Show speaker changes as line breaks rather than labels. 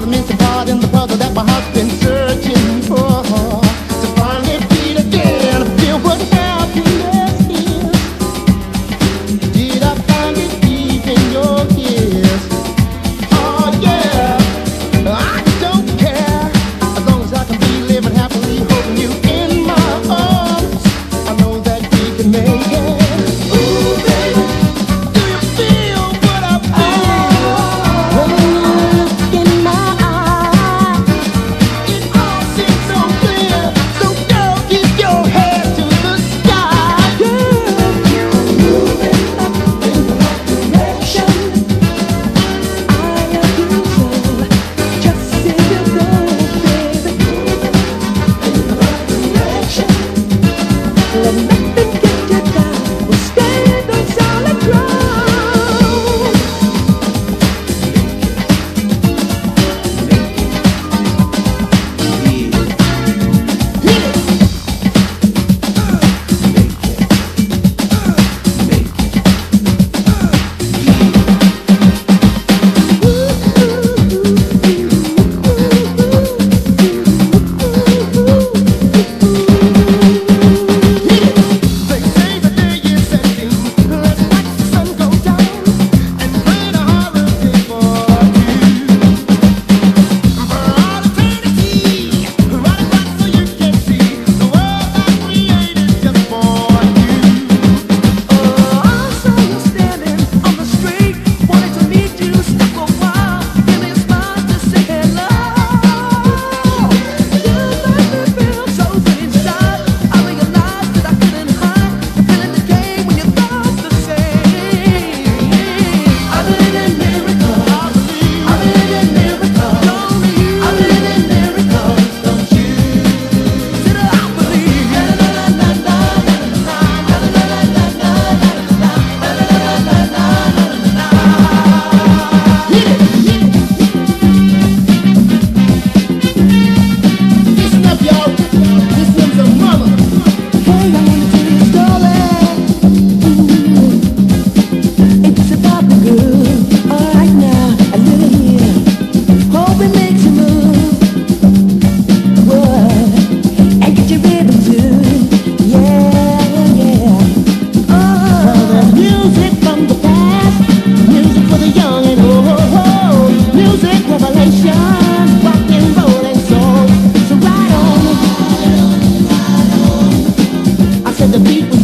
the missing part in the puzzle that my heart the beat